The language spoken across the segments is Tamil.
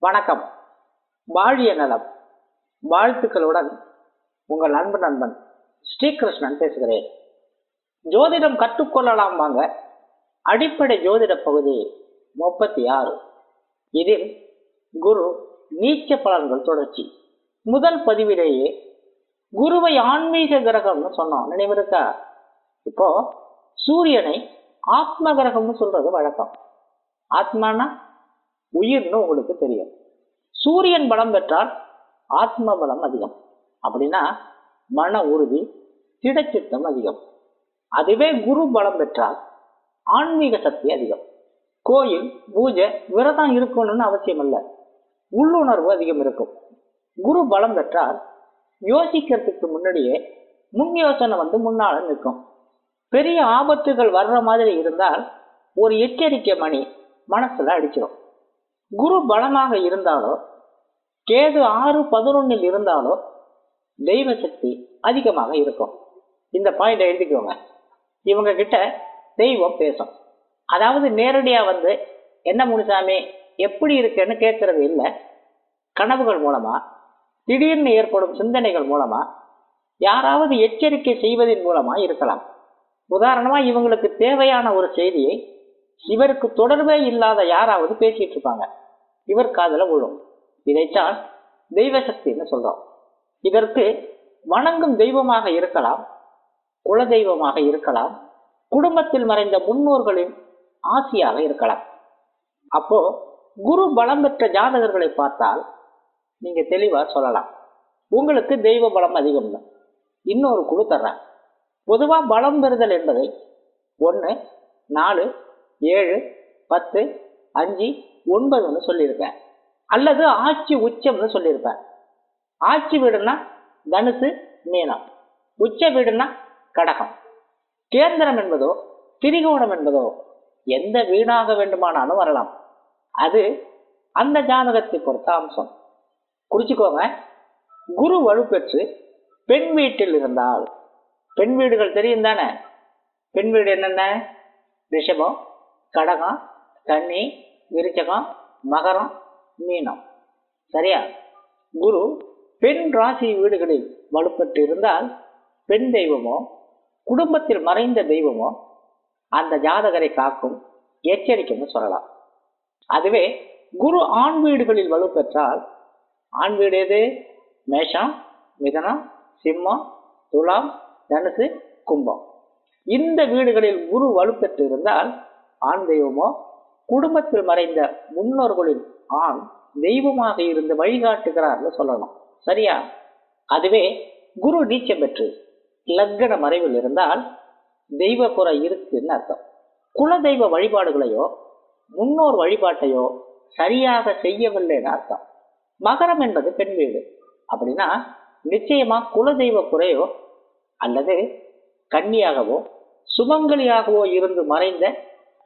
வணக்கம். வாழிய நலம். வாழ்த்துக்களுடன் உங்கள் அன்பு நண்பன் ஸ்ரீகிருஷ்ணன் பேசுகிறேன். ஜோதிடம் கற்றுக்கொள்ளலாம் வாங்க. அடிப்படை ஜோதிட பகுதி முப்பத்தி ஆறு இதில் குரு நீச்ச பலன்கள் தொடர்ச்சி. முதல் பதிவிலேயே குருவை ஆன்மீக கிரகம்னு சொன்னோம். நினைவிருக்கா இப்போ சூரியனை ஆத்ம கிரகம்னு சொல்றது வழக்கம். ஆத்மானா உயிர்னு உங்களுக்கு தெரியும். சூரியன் பலம் பெற்றால் ஆத்ம பலம் அதிகம். அப்படின்னா மன உறுதி திடச்சித்தம் அதிகம். அதுவே குரு பலம் பெற்றால் ஆன்மீக சக்தி அதிகம். கோயில் பூஜை விரதம் இருக்கணும்னு அவசியம் இல்லை. உள்ளுணர்வு அதிகம் இருக்கும். குரு பலம் பெற்றால் யோசிக்கிறதுக்கு முன்னாடியே முன் யோசனை வந்து முன்னால் நிற்கும். பெரிய ஆபத்துகள் வர்ற மாதிரி இருந்தால் ஒரு எச்சரிக்கை மணி மனசுல அடிச்சிடும் குரு பலமாக இருந்தாலோ கேது ஆறு பதினொன்னில் இருந்தாலோ தெய்வ சக்தி அதிகமாக இருக்கும். இந்த பாயிண்ட் எழுதிக்கோங்க இவங்க கிட்ட தெய்வம் பேசும். அதாவது நேரடியா வந்து என்ன முனுசாமி எப்படி இருக்குன்னு கேட்கறது இல்லை. கனவுகள் மூலமா திடீர்னு ஏற்படும் சிந்தனைகள் மூலமா யாராவது எச்சரிக்கை செய்வதன் மூலமா இருக்கலாம். உதாரணமா இவங்களுக்கு தேவையான ஒரு செய்தியை இவருக்கு தொடர்பே இல்லாத யாராவது பேசிட்டு இருப்பாங்க. இவர் காதல விழும். இதைத்தான் தெய்வ சக்தின்னு சொல்றோம். இதற்கு வணங்கும் தெய்வமாக இருக்கலாம் குல தெய்வமாக இருக்கலாம் குடும்பத்தில் மறைந்த முன்னோர்களின் ஆசியாக இருக்கலாம். அப்போ குரு பலம் பெற்ற ஜாதகர்களை பார்த்தால் நீங்க தெளிவா சொல்லலாம். உங்களுக்கு தெய்வ பலம் அதிகம் இன்னொரு குழு தர்றேன். பொதுவாக பலம் பெறுதல் என்பதை ஒன்று நாலு ஏழு பத்து அஞ்சு ஒன்பதுன்னு சொல்லியிருப்பேன். அல்லது ஆட்சி உச்சம்னு சொல்லியிருப்பேன். ஆட்சி வீடுனா தனுசு மீனம். உச்ச வீடுனா கடகம். கேந்திரம் என்பதோ திரிகோணம் என்பதோ எந்த வீடாக வேண்டுமானாலும் வரலாம். அது அந்த ஜாதகத்தை பொறுத்த அம்சம். குறிச்சுக்கோங்க. குரு வலுப்பெற்று பெண் வீட்டில் இருந்தால். பெண் வீடுகள் தெரியும் தானே? பெண் வீடு என்னென்ன? ரிஷபம். கடகம் கன்னி விருச்சகம் மகரம் மீனம். சரியா? குரு பெண் ராசி வீடுகளில் வலுப்பட்டு இருந்தால் பெண் தெய்வமோ குடும்பத்தில் மறைந்த தெய்வமோ அந்த ஜாதகரை காக்கும் எச்சரிக்கைன்னு சொல்லலாம். அதுவே குரு ஆண் வீடுகளில் வலுப்பெற்றால் ஆண் வீடு எது? மேஷம் மிதனம் சிம்மம் துலாம் தனுசு கும்பம். இந்த வீடுகளில் குரு வலுப்பெற்று இருந்தால் ஆண் தெய்வமோ? குடும்பத்தில் மறைந்த முன்னோர்களின் ஆண் தெய்வமாக இருந்து வழிகாட்டுகிறார்னு சொல்லணும். சரியா? அதுவே குரு நீச்சம் பெற்று லக்கண மறைவில் இருந்தால் தெய்வ குறை இருக்குன்னு அர்த்தம். குல தெய்வ வழிபாடுகளையோ முன்னோர் வழிபாட்டையோ சரியாக செய்யவில்லைன்னு அர்த்தம். மகரம் என்பது பெண் வீடு. அப்படின்னா நிச்சயமா குலதெய்வ குறையோ அல்லது கன்னியாகவோ சுமங்கலியாகவோ இருந்து மறைந்த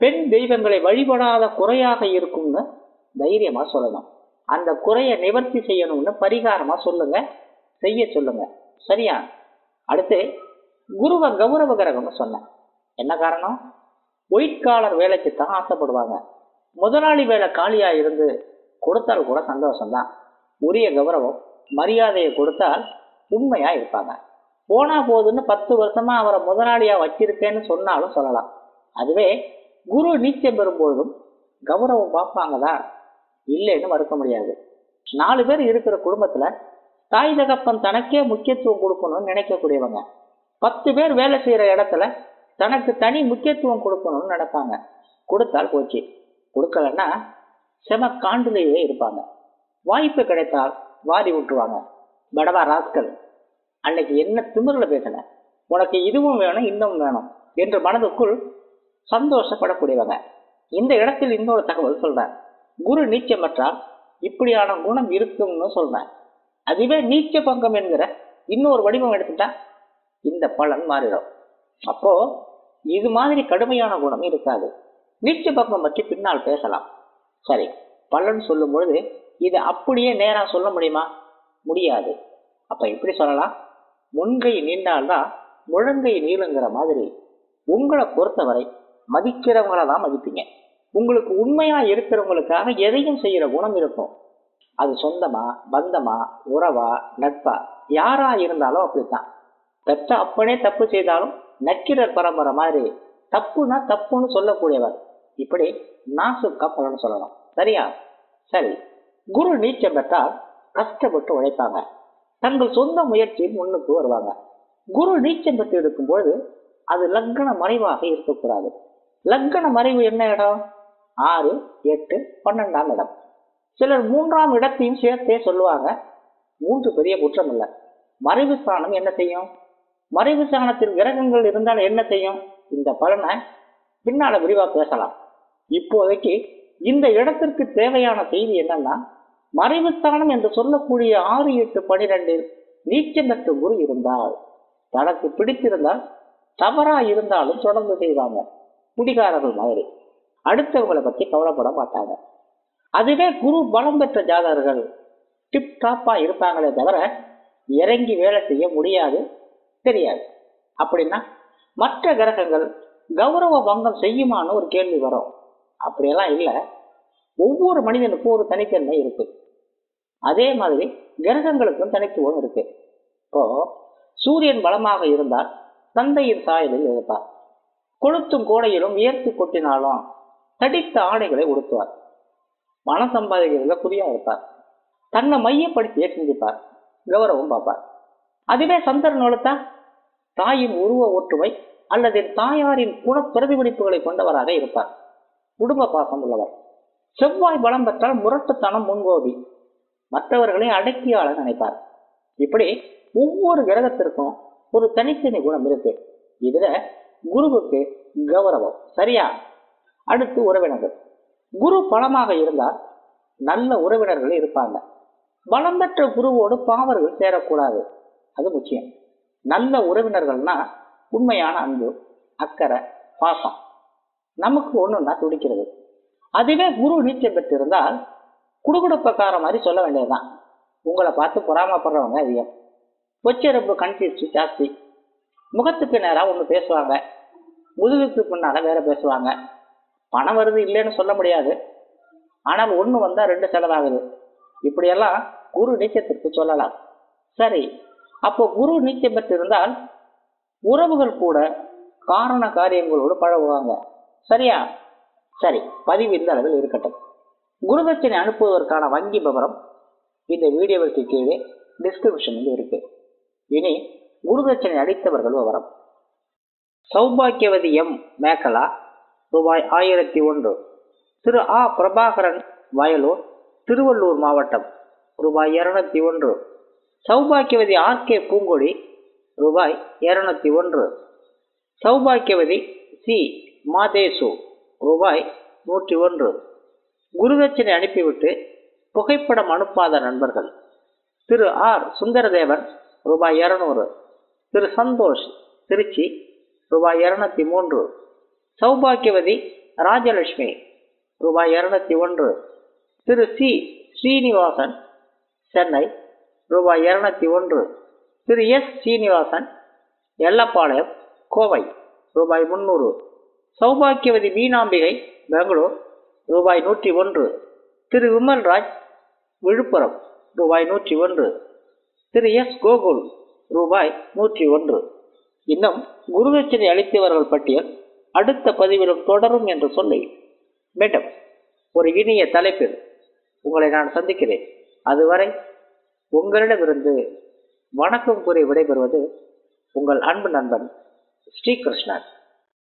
பெண் தெய்வங்களை வழிபடாத குறையாக இருக்கும்னு தைரியமா சொல்லணும். அந்த குறையை நிவர்த்தி செய்யணும்னு பரிகாரமா சொல்லுங்க செய்ய சொல்லுங்க. சரியா? அடுத்து குருவ கௌரவ கிரகம்னு சொன்னேன். என்ன காரணம்? ஒயிட் காலர் வேலைக்கு தான் ஆசைப்படுவாங்க. முதலாளி வேலை காலியா இருந்து கொடுத்தால் கூட சந்தோஷம்தான். உரிய கௌரவம் மரியாதையை கொடுத்தால் உண்மையா இருப்பாங்க. போனா போதுன்னு பத்து வருஷமா அவரை முதலாளியா வச்சிருக்கேன்னு சொன்னாலும் சொல்லலாம். அதுவே குரு நீச்சம் பெறும்பொழுதும் கௌரவம் பார்ப்பாங்களா? இல்லைன்னு மறுக்க முடியாது. நாலு பேர் இருக்கிற குடும்பத்துல தாய் தகப்பன் தனக்கே முக்கியத்துவம் கொடுக்கணும்னு நினைக்கக்கூடியவங்க. பத்து பேர் வேலை செய்யற இடத்துல தனக்கு தனி முக்கியத்துவம் கொடுக்கணும்னு நினைப்பாங்க. கொடுத்தால் போச்சு. கொடுக்கலன்னா செம காண்டிலேயே இருப்பாங்க. வாய்ப்பு கிடைத்தால் வாரி விட்டுருவாங்க படவா ராஸ்கல் அன்னைக்கு என்ன திமிரில் பேசின? உனக்கு இதுவும் வேணும் இன்னும் வேணும் என்று மனதுக்குள் சந்தோஷப்படக்கூடியவங்க. இந்த இடத்தில் இன்னொரு தகவல் சொல்றேன். குரு நீச்சமற்றால் இப்படியான குணம் இருக்கும்னு சொல்றேன். அதுவே நீச்ச பங்கம் என்கிற இன்னொரு வடிவம் எடுத்துட்டா இந்த பலன் மாறிடும். அப்போ இது மாதிரி கடுமையான குணம் இருக்காது. நீச்ச பக்கம் பற்றி பின்னால் பேசலாம். சரி பலன் சொல்லும் பொழுது இது அப்படியே நேராக சொல்ல முடியுமா? முடியாது. அப்ப எப்படி சொல்லலாம். முன்கை நீண்டால்தான் முழங்கை நீளுங்கிற மாதிரி உங்களை பொறுத்தவரை மதிக்கிறவங்கள தான் மதிப்பீங்க. உங்களுக்கு உண்மையா இருக்கிறவங்களுக்காக எதையும் செய்யற குணம் இருக்கும். அது சொந்தமா பந்தமா உறவா நட்பா? யாரா இருந்தாலும் அப்படித்தான். பெற்ற அப்பனே தப்பு செய்தாலும் நக்கிரர் பரம்பரை மாதிரி. தப்புனா தப்புன்னு சொல்லக்கூடியவர். இப்படி நாசுக்கா பலன் சொல்லலாம். சரியா? சரி. குரு நீச்சம் பெற்றால் கஷ்டப்பட்டு உழைப்பாங்க. தங்கள் சொந்த முயற்சியில் முன்னுக்கு வருவாங்க. குரு நீச்சம் பெற்று இருக்கும்பொழுது அது லக்ன மறைவாக இருக்கக்கூடாது. லக்கண மறைவு என்ன இடம்? ஆறு எட்டு பன்னெண்டாம் இடம். சிலர் மூன்றாம் இடத்தையும் சேர்த்தே சொல்லுவாங்க. மூன்று பெரிய குற்றம் இல்லை. மறைவு ஸ்தானம் என்ன செய்யும்? மறைவு ஸ்தானத்தில் கிரகங்கள் இருந்தால் என்ன செய்யும்? இந்த பலனை பின்னால விரிவா பேசலாம். இப்போதைக்கு இந்த இடத்திற்கு தேவையான செய்தி என்னன்னா மறைவு ஸ்தானம் என்று சொல்லக்கூடிய ஆறு எட்டு பனிரெண்டில் நீச்சம் பெற்ற குரு இருந்தால் தனக்கு பிடித்திருந்தால் தவறா இருந்தாலும் தொடர்ந்து செய்வாங்க. குடிகாரர்கள் மாதிரி. அடுத்தவங்களை பற்றி கவலைப்பட மாட்டாங்க. அதுவே குரு பலம் பெற்ற ஜாதகர்கள் டிப்டாப்பாக இருப்பாங்களே தவிர இறங்கி வேலை செய்ய முடியாது தெரியாது. அப்படின்னா மற்ற கிரகங்கள் கௌரவ பங்கம் செய்யுமான்னு ஒரு கேள்வி வரும். அப்படியெல்லாம் இல்லை. ஒவ்வொரு மனிதனுக்கும் ஒரு தனித்தன்மை இருக்கு. அதே மாதிரி கிரகங்களுக்கும் தனித்துவம் இருக்கு. இப்போ சூரியன் பலமாக இருந்தால் தந்தையின் சாயலில் இருப்பார் கொளுத்தும் கோடையிலும் வியர்த்து கொட்டினாலும் தடித்த ஆடைகளை உடுத்துவார். பணம் சம்பாதிக்கிறதுல புதிய உடுத்தார் தன்னை மையப்படுத்தியே சிந்திப்பார் கௌரவம் பார்ப்பார். அதுவே சந்தரன் வளர்த்தா தாயின் உருவ ஒற்றுமை அல்லது தாயாரின் குண பிரதிபலிப்புகளை கொண்டவராக இருப்பார். குடும்ப பாசம் உள்ளவர். செவ்வாய் பலம் பெற்றால் முரட்டுத்தனம் முன்கோபி. மற்றவர்களை அடக்கியாள நினைப்பார். இப்படி ஒவ்வொரு கிரகத்திற்கும் ஒரு தனித்தனி குணம் இருக்கு. இதுல குருவுக்கு கௌரவம். சரியா? அடுத்து உறவினர்கள். குரு பலமாக இருந்தால் நல்ல உறவினர்கள் இருப்பாங்க. பலம் பெற்ற குருவோடு பாவர்கள் சேரக்கூடாது. அது முக்கியம். நல்ல உறவினர்கள்னா உண்மையான அன்பு அக்கறை பாசம். நமக்கு ஒண்ணுன்னா துடிக்கிறது. அதுவே குரு நீச்சம் பெற்றிருந்தால் குடுகுடுப்பக்கார மாதிரி சொல்ல வேண்டியதுதான். உங்களை பார்த்து பொறாமப்படுறவங்க அதிகம். கொச்சரப்பு கன்ஃபியூஸ் ஜாஸ்தி. முகத்துக்கு நேராக ஒன்று பேசுவாங்க. முதுகுக்கு பின்னால் வேற பேசுவாங்க. பணம் வருது இல்லைன்னு சொல்ல முடியாது. ஆனால் ஒன்று வந்தால் ரெண்டு செலவாகுது. இப்படியெல்லாம் குரு நீச்சத்திற்கு சொல்லலாம். சரி அப்போ குரு நீச்சம் பெற்றிருந்தால் உறவுகள் கூட காரண காரியங்களோடு பழகுவாங்க. சரியா? சரி பதிவு இந்த அளவில் இருக்கட்டும். குருதட்சணை அனுப்புவதற்கான வங்கி விவரம் இந்த வீடியோவிற்கு கீழே டிஸ்கிரிப்ஷனில் இருக்கு. இனி குருதட்சணை அளித்தவர்கள் விவரம். சௌபாக்கியவதி எம். மேகலா ரூபாய் ஆயிரத்தி ஒன்று. திரு ஆ. பிரபாகரன் வயலூர் திருவள்ளூர் மாவட்டம் ரூபாய் இருநூத்தி ஒன்று. சௌபாக்கியவதி ஆர். கே. பூங்கொடி ரூபாய் இருநூத்தி ஒன்று. சௌபாக்கியவதி சி. மாதேசு ரூபாய் நூற்றி ஒன்று. குருதட்சணை அனுப்பிவிட்டு புகைப்படம் அனுப்பாத நண்பர்கள். திரு ஆர். சுந்தரதேவன் ரூபாய் இருநூறு. திரு சந்தோஷ் திருச்சி ரூபாய் இருநூத்தி மூன்று. சௌபாக்கியவதி ராஜலட்சுமி ரூபாய் இருநூத்தி ஒன்று. திரு சி ஸ்ரீனிவாசன் சென்னை ரூபாய் இருநூத்தி ஒன்று. திரு எஸ் ஸ்ரீனிவாசன் எல்லப்பாளையம் கோவை ரூபாய் முந்நூறு சௌபாக்கியவதி மீனாம்பிகை பெங்களூர் ரூபாய் நூற்றி ஒன்று. திரு விமல்ராஜ் விழுப்புரம் ரூபாய் நூற்றி ஒன்று. திரு எஸ் கோகுல் ரூபாய் நூற்றி ஒன்று. இன்னும் குருதட்சணை அளித்தவர்கள் பட்டியல் அடுத்த பதிவிலும் தொடரும் என்று சொல்லி. மேடம் ஒரு இனிய தலைப்பில் உங்களை நான் சந்திக்கிறேன். அதுவரை உங்களிடமிருந்து வணக்கம் கூறி விடைபெறுவது உங்கள் அன்பு நண்பன் ஸ்ரீகிருஷ்ணன்